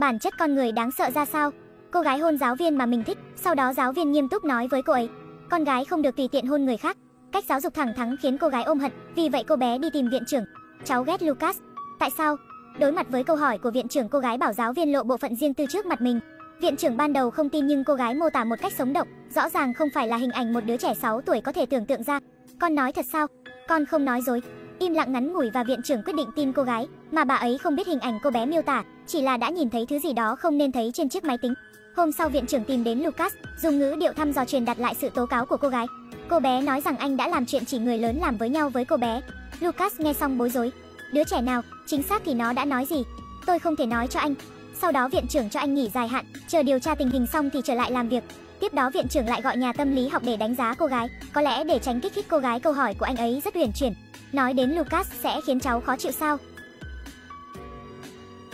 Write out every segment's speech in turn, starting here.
Bản chất con người đáng sợ ra sao? Cô gái hôn giáo viên mà mình thích, sau đó giáo viên nghiêm túc nói với cô ấy, con gái không được tùy tiện hôn người khác. Cách giáo dục thẳng thắn khiến cô gái ôm hận, vì vậy cô bé đi tìm viện trưởng. Cháu ghét Lucas. Tại sao? Đối mặt với câu hỏi của viện trưởng cô gái bảo giáo viên lộ bộ phận riêng tư trước mặt mình. Viện trưởng ban đầu không tin nhưng cô gái mô tả một cách sống động, rõ ràng không phải là hình ảnh một đứa trẻ 6 tuổi có thể tưởng tượng ra. Con nói thật sao? Con không nói dối. Im lặng ngắn ngủi và viện trưởng quyết định tin cô gái, mà bà ấy không biết hình ảnh cô bé miêu tả, chỉ là đã nhìn thấy thứ gì đó không nên thấy trên chiếc máy tính. Hôm sau viện trưởng tìm đến Lucas, dùng ngữ điệu thăm dò truyền đặt lại sự tố cáo của cô gái. Cô bé nói rằng anh đã làm chuyện chỉ người lớn làm với nhau với cô bé. Lucas nghe xong bối rối. Đứa trẻ nào, chính xác thì nó đã nói gì? Tôi không thể nói cho anh. Sau đó viện trưởng cho anh nghỉ dài hạn, chờ điều tra tình hình xong thì trở lại làm việc. Tiếp đó viện trưởng lại gọi nhà tâm lý học để đánh giá cô gái, có lẽ để tránh kích thích cô gái câu hỏi của anh ấy rất huyền chuyển. Nói đến Lucas sẽ khiến cháu khó chịu sao?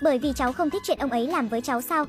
Bởi vì cháu không thích chuyện ông ấy làm với cháu sao?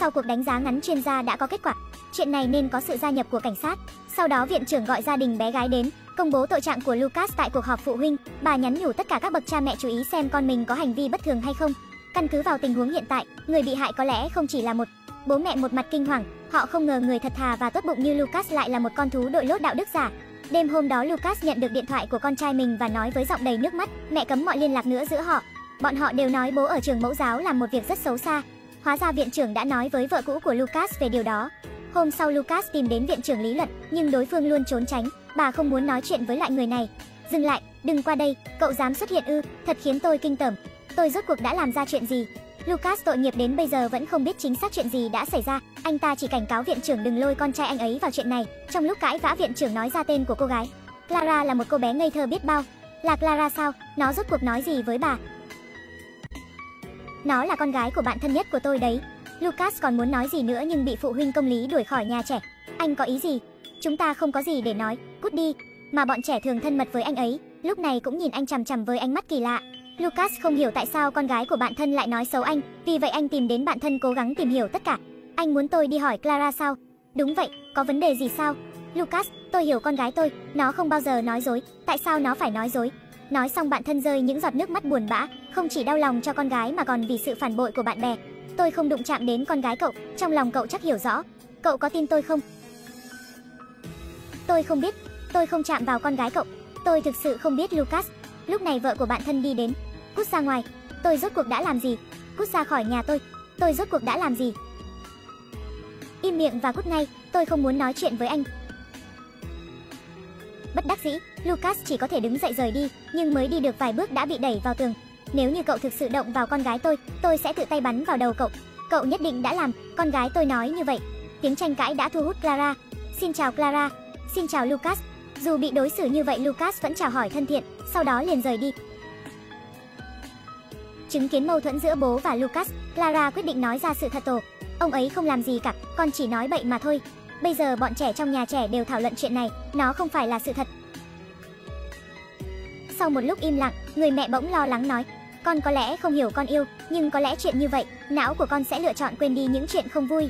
Sau cuộc đánh giá ngắn chuyên gia đã có kết quả, chuyện này nên có sự gia nhập của cảnh sát. Sau đó viện trưởng gọi gia đình bé gái đến, công bố tội trạng của Lucas tại cuộc họp phụ huynh. Bà nhắn nhủ tất cả các bậc cha mẹ chú ý xem con mình có hành vi bất thường hay không. Căn cứ vào tình huống hiện tại, người bị hại có lẽ không chỉ là một bố mẹ một mặt kinh hoàng, họ không ngờ người thật thà và tốt bụng như Lucas lại là một con thú đội lốt đạo đức giả. Đêm hôm đó Lucas nhận được điện thoại của con trai mình và nói với giọng đầy nước mắt, mẹ cấm mọi liên lạc nữa giữa họ. Bọn họ đều nói bố ở trường mẫu giáo làm một việc rất xấu xa. Hóa ra viện trưởng đã nói với vợ cũ của Lucas về điều đó. Hôm sau Lucas tìm đến viện trưởng lý luận, nhưng đối phương luôn trốn tránh, bà không muốn nói chuyện với lại người này. Dừng lại, đừng qua đây, cậu dám xuất hiện ư, thật khiến tôi kinh tởm. Tôi rốt cuộc đã làm ra chuyện gì? Lucas tội nghiệp đến bây giờ vẫn không biết chính xác chuyện gì đã xảy ra, anh ta chỉ cảnh cáo viện trưởng đừng lôi con trai anh ấy vào chuyện này. Trong lúc cãi vã viện trưởng nói ra tên của cô gái. Clara là một cô bé ngây thơ biết bao. Là Clara sao? Nó rốt cuộc nói gì với bà? Nó là con gái của bạn thân nhất của tôi đấy. Lucas còn muốn nói gì nữa nhưng bị phụ huynh công lý đuổi khỏi nhà trẻ. Anh có ý gì? Chúng ta không có gì để nói, cút đi. Mà bọn trẻ thường thân mật với anh ấy, lúc này cũng nhìn anh chằm chằm với ánh mắt kỳ lạ. Lucas không hiểu tại sao con gái của bạn thân lại nói xấu anh, vì vậy anh tìm đến bạn thân cố gắng tìm hiểu tất cả. Anh muốn tôi đi hỏi Clara sao? Đúng vậy, có vấn đề gì sao? Lucas, tôi hiểu con gái tôi, nó không bao giờ nói dối, tại sao nó phải nói dối? Nói xong bạn thân rơi những giọt nước mắt buồn bã, không chỉ đau lòng cho con gái mà còn vì sự phản bội của bạn bè. Tôi không đụng chạm đến con gái cậu, trong lòng cậu chắc hiểu rõ. Cậu có tin tôi không? Tôi không biết, tôi không chạm vào con gái cậu. Tôi thực sự không biết Lucas. Lúc này vợ của bạn thân đi đến, Cút ra ngoài, tôi rốt cuộc đã làm gì? Cút ra khỏi nhà tôi, tôi rốt cuộc đã làm gì? Im miệng và cút ngay, tôi không muốn nói chuyện với anh. Bất đắc dĩ, Lucas chỉ có thể đứng dậy rời đi, nhưng mới đi được vài bước đã bị đẩy vào tường. Nếu như cậu thực sự động vào con gái tôi, tôi sẽ tự tay bắn vào đầu cậu. Cậu nhất định đã làm, con gái tôi nói như vậy. Tiếng tranh cãi đã thu hút Clara. Xin chào Clara, xin chào Lucas. Dù bị đối xử như vậy Lucas vẫn chào hỏi thân thiện, sau đó liền rời đi. Chứng kiến mâu thuẫn giữa bố và Lucas, Clara quyết định nói ra sự thật tổ. Ông ấy không làm gì cả, con chỉ nói bậy mà thôi. Bây giờ bọn trẻ trong nhà trẻ đều thảo luận chuyện này, nó không phải là sự thật. Sau một lúc im lặng, người mẹ bỗng lo lắng nói, con có lẽ không hiểu con yêu, nhưng có lẽ chuyện như vậy, não của con sẽ lựa chọn quên đi những chuyện không vui.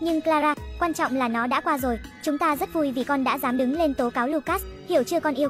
Nhưng Clara, quan trọng là nó đã qua rồi, chúng ta rất vui vì con đã dám đứng lên tố cáo Lucas, hiểu chưa con yêu?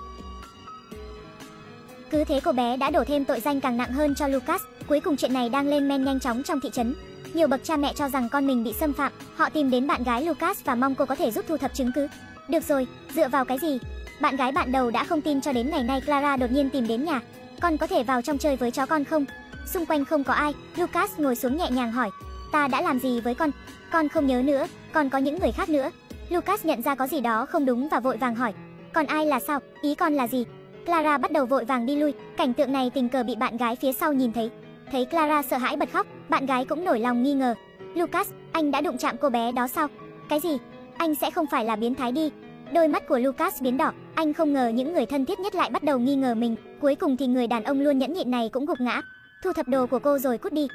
Cứ thế cô bé đã đổ thêm tội danh càng nặng hơn cho Lucas, cuối cùng chuyện này đang lên men nhanh chóng trong thị trấn. Nhiều bậc cha mẹ cho rằng con mình bị xâm phạm, họ tìm đến bạn gái Lucas và mong cô có thể giúp thu thập chứng cứ. Được rồi, dựa vào cái gì? Bạn gái bạn đầu đã không tin cho đến ngày nay Clara đột nhiên tìm đến nhà. Con có thể vào trong chơi với chó con không? Xung quanh không có ai, Lucas ngồi xuống nhẹ nhàng hỏi. Ta đã làm gì với con? Con không nhớ nữa, còn có những người khác nữa. Lucas nhận ra có gì đó không đúng và vội vàng hỏi. Còn ai là sao? Ý con là gì? Clara bắt đầu vội vàng đi lui, cảnh tượng này tình cờ bị bạn gái phía sau nhìn thấy. Thấy Clara sợ hãi bật khóc, bạn gái cũng nổi lòng nghi ngờ. Lucas, anh đã đụng chạm cô bé đó sao? Cái gì? Anh sẽ không phải là biến thái đi. Đôi mắt của Lucas biến đỏ, anh không ngờ những người thân thiết nhất lại bắt đầu nghi ngờ mình, cuối cùng thì người đàn ông luôn nhẫn nhịn này cũng gục ngã. Thu thập đồ của cô rồi cút đi.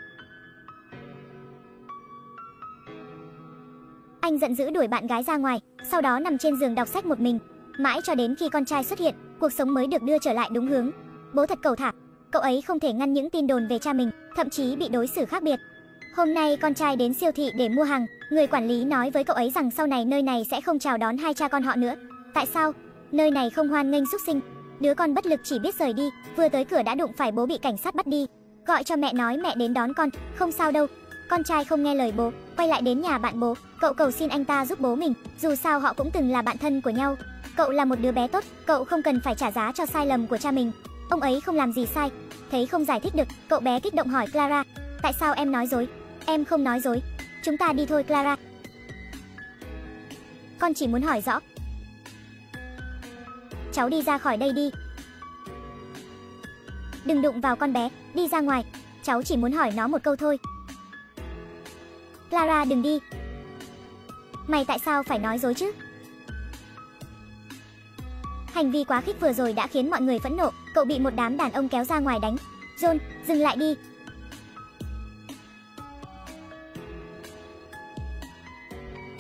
Anh giận dữ đuổi bạn gái ra ngoài, sau đó nằm trên giường đọc sách một mình, mãi cho đến khi con trai xuất hiện, cuộc sống mới được đưa trở lại đúng hướng. Bố thật cầu thả, cậu ấy không thể ngăn những tin đồn về cha mình, thậm chí bị đối xử khác biệt. Hôm nay con trai đến siêu thị để mua hàng, người quản lý nói với cậu ấy rằng sau này nơi này sẽ không chào đón hai cha con họ nữa. Tại sao? Nơi này không hoan nghênh xuất sinh. Đứa con bất lực chỉ biết rời đi, vừa tới cửa đã đụng phải bố bị cảnh sát bắt đi. Gọi cho mẹ nói mẹ đến đón con, không sao đâu. Con trai không nghe lời bố, quay lại đến nhà bạn bố, cậu cầu xin anh ta giúp bố mình, dù sao họ cũng từng là bạn thân của nhau. Cậu là một đứa bé tốt, cậu không cần phải trả giá cho sai lầm của cha mình. Ông ấy không làm gì sai. Thấy không giải thích được, cậu bé kích động hỏi Clara, tại sao em nói dối? Em không nói dối. Chúng ta đi thôi Clara. Con chỉ muốn hỏi rõ. Cháu đi ra khỏi đây đi. Đừng đụng vào con bé, đi ra ngoài. Cháu chỉ muốn hỏi nó một câu thôi. Clara đừng đi. Mày tại sao phải nói dối chứ? Hành vi quá khích vừa rồi đã khiến mọi người phẫn nộ, cậu bị một đám đàn ông kéo ra ngoài đánh. John, dừng lại đi.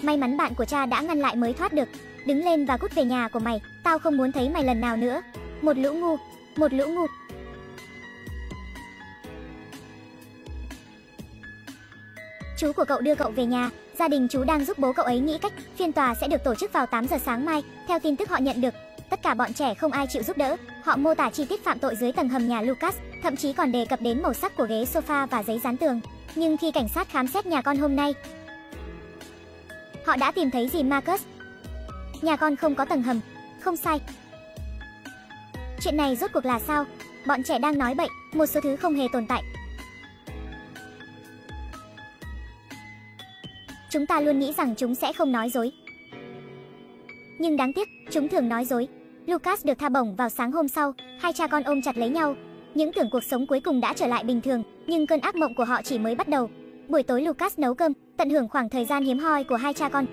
May mắn bạn của cha đã ngăn lại mới thoát được. Đứng lên và cút về nhà của mày, tao không muốn thấy mày lần nào nữa. Một lũ ngu, một lũ ngu. Chú của cậu đưa cậu về nhà, gia đình chú đang giúp bố cậu ấy nghĩ cách, phiên tòa sẽ được tổ chức vào 8 giờ sáng mai, theo tin tức họ nhận được. Tất cả bọn trẻ không ai chịu giúp đỡ, họ mô tả chi tiết phạm tội dưới tầng hầm nhà Lucas, thậm chí còn đề cập đến màu sắc của ghế sofa và giấy dán tường. Nhưng khi cảnh sát khám xét nhà con hôm nay, họ đã tìm thấy gì Marcus? Nhà con không có tầng hầm, không sai. Chuyện này rốt cuộc là sao? Bọn trẻ đang nói bậy, một số thứ không hề tồn tại, Chúng ta luôn nghĩ rằng chúng sẽ không nói dối. Nhưng đáng tiếc, chúng thường nói dối. Lucas được tha bổng vào sáng hôm sau, hai cha con ôm chặt lấy nhau. Những tưởng cuộc sống cuối cùng đã trở lại bình thường, nhưng cơn ác mộng của họ chỉ mới bắt đầu. Buổi tối Lucas nấu cơm, tận hưởng khoảng thời gian hiếm hoi của hai cha con.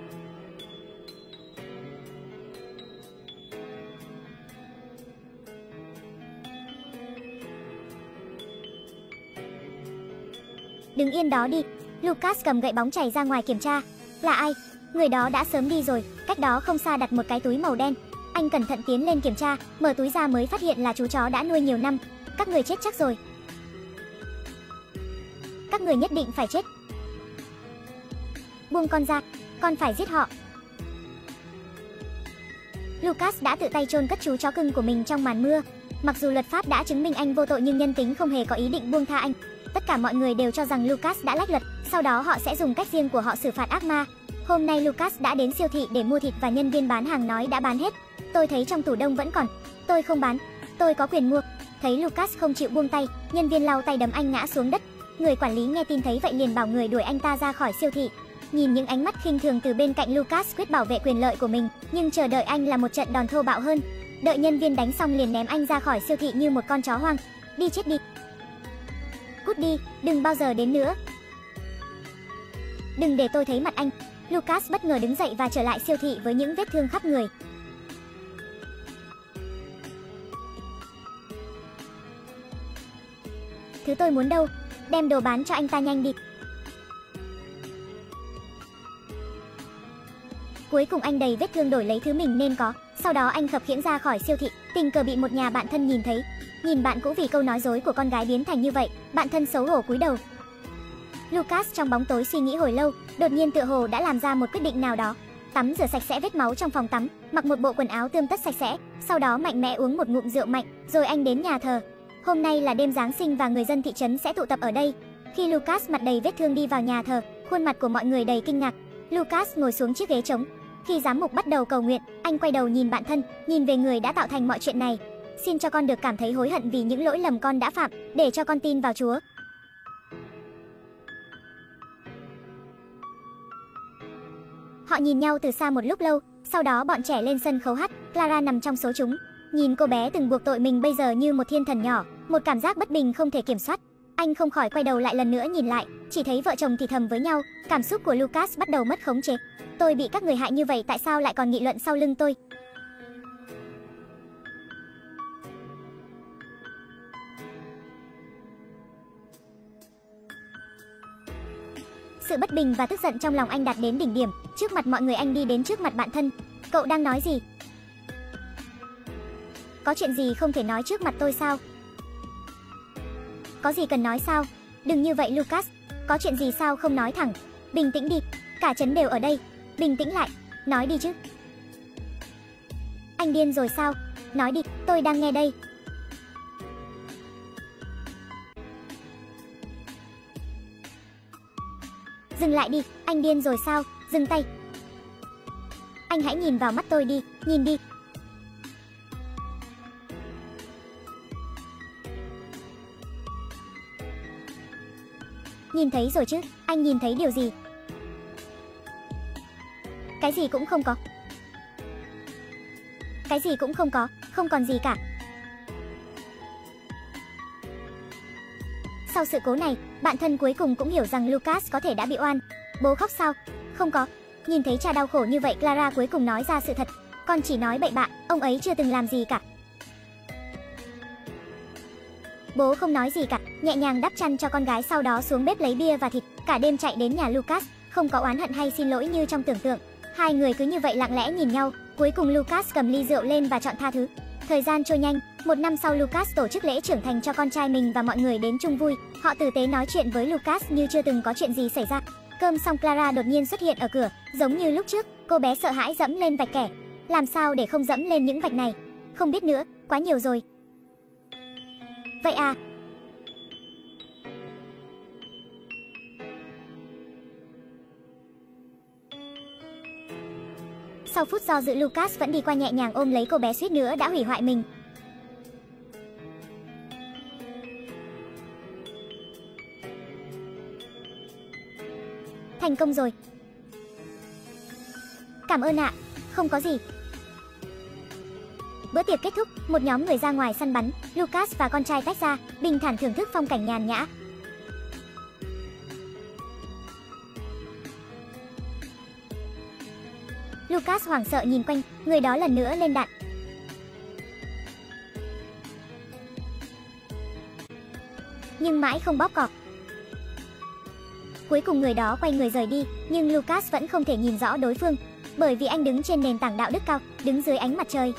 Đứng yên đó đi, Lucas cầm gậy bóng chảy ra ngoài kiểm tra. Là ai? Người đó đã sớm đi rồi, cách đó không xa đặt một cái túi màu đen. Anh cẩn thận tiến lên kiểm tra, mở túi ra mới phát hiện là chú chó đã nuôi nhiều năm. Các người chết chắc rồi. Các người nhất định phải chết. Buông con ra, con phải giết họ. Lucas đã tự tay chôn cất chú chó cưng của mình trong màn mưa. Mặc dù luật pháp đã chứng minh anh vô tội nhưng nhân tính không hề có ý định buông tha anh. Tất cả mọi người đều cho rằng Lucas đã lách luật, sau đó họ sẽ dùng cách riêng của họ xử phạt ác ma. Hôm nay Lucas đã đến siêu thị để mua thịt và nhân viên bán hàng nói đã bán hết. Tôi thấy trong tủ đông vẫn còn. Tôi không bán, tôi có quyền mua. Thấy Lucas không chịu buông tay, nhân viên lau tay đấm anh ngã xuống đất. Người quản lý nghe tin thấy vậy liền bảo người đuổi anh ta ra khỏi siêu thị. Nhìn những ánh mắt khinh thường từ bên cạnh Lucas quyết bảo vệ quyền lợi của mình, nhưng chờ đợi anh là một trận đòn thô bạo hơn. Đợi nhân viên đánh xong liền ném anh ra khỏi siêu thị như một con chó hoang. Đi chết đi. Cút đi, đừng bao giờ đến nữa. Đừng để tôi thấy mặt anh. Lucas bất ngờ đứng dậy và trở lại siêu thị với những vết thương khắp người. Thứ tôi muốn đâu, đem đồ bán cho anh ta nhanh đi. Cuối cùng anh đầy vết thương đổi lấy thứ mình nên có, sau đó anh khập khiễng ra khỏi siêu thị, tình cờ bị một nhà bạn thân nhìn thấy. Nhìn bạn cũ vì câu nói dối của con gái biến thành như vậy, bạn thân xấu hổ cúi đầu. Lucas trong bóng tối suy nghĩ hồi lâu, đột nhiên tựa hồ đã làm ra một quyết định nào đó. Tắm rửa sạch sẽ vết máu trong phòng tắm, mặc một bộ quần áo tươm tất sạch sẽ, sau đó mạnh mẽ uống một ngụm rượu mạnh, rồi anh đến nhà thờ. Hôm nay là đêm Giáng sinh và người dân thị trấn sẽ tụ tập ở đây. Khi Lucas mặt đầy vết thương đi vào nhà thờ, khuôn mặt của mọi người đầy kinh ngạc. Lucas ngồi xuống chiếc ghế trống, khi giám mục bắt đầu cầu nguyện, anh quay đầu nhìn bạn thân, nhìn về người đã tạo thành mọi chuyện này. Xin cho con được cảm thấy hối hận vì những lỗi lầm con đã phạm, để cho con tin vào Chúa. Họ nhìn nhau từ xa một lúc lâu, sau đó bọn trẻ lên sân khấu hát, Clara nằm trong số chúng. Nhìn cô bé từng buộc tội mình bây giờ như một thiên thần nhỏ, một cảm giác bất bình không thể kiểm soát. Anh không khỏi quay đầu lại lần nữa nhìn lại, chỉ thấy vợ chồng thì thầm với nhau, cảm xúc của Lucas bắt đầu mất khống chế. Tôi bị các người hại như vậy tại sao lại còn nghị luận sau lưng tôi? Sự bất bình và tức giận trong lòng anh đạt đến đỉnh điểm, trước mặt mọi người anh đi đến trước mặt bạn thân. Cậu đang nói gì? Có chuyện gì không thể nói trước mặt tôi sao? Có gì cần nói sao? Đừng như vậy Lucas, có chuyện gì sao không nói thẳng? Bình tĩnh đi, cả trấn đều ở đây, bình tĩnh lại, nói đi chứ. Anh điên rồi sao? nói đi, tôi đang nghe đây. Dừng lại đi, anh điên rồi sao, dừng tay. Anh hãy nhìn vào mắt tôi đi, nhìn đi. Nhìn thấy rồi chứ, anh nhìn thấy điều gì? Cái gì cũng không có. Cái gì cũng không có, không còn gì cả. Sau sự cố này, bạn thân cuối cùng cũng hiểu rằng Lucas có thể đã bị oan. Bố khóc sao? Không có. Nhìn thấy cha đau khổ như vậy, Clara cuối cùng nói ra sự thật. Con chỉ nói bậy bạ, ông ấy chưa từng làm gì cả. Bố không nói gì cả, nhẹ nhàng đắp chăn cho con gái sau đó xuống bếp lấy bia và thịt, cả đêm chạy đến nhà Lucas, không có oán hận hay xin lỗi như trong tưởng tượng. Hai người cứ như vậy lặng lẽ nhìn nhau, cuối cùng Lucas cầm ly rượu lên và chọn tha thứ. Thời gian trôi nhanh, một năm sau Lucas tổ chức lễ trưởng thành cho con trai mình và mọi người đến chung vui. Họ tử tế nói chuyện với Lucas như chưa từng có chuyện gì xảy ra. Cơm xong Clara đột nhiên xuất hiện ở cửa, giống như lúc trước, cô bé sợ hãi dẫm lên vạch kẻ. Làm sao để không dẫm lên những vạch này? Không biết nữa, quá nhiều rồi. Vậy à, Sau phút do dự Lucas vẫn đi qua nhẹ nhàng ôm lấy cô bé suýt nữa đã hủy hoại mình. Thành công rồi. Cảm ơn ạ, không có gì. Bữa tiệc kết thúc, một nhóm người ra ngoài săn bắn, Lucas và con trai tách ra, bình thản thưởng thức phong cảnh nhàn nhã, Lucas hoảng sợ nhìn quanh, người đó lần nữa lên đạn. Nhưng mãi không bóp cọc. Cuối cùng người đó quay người rời đi, nhưng Lucas vẫn không thể nhìn rõ đối phương, bởi vì anh đứng trên nền tảng đạo đức cao, đứng dưới ánh mặt trời,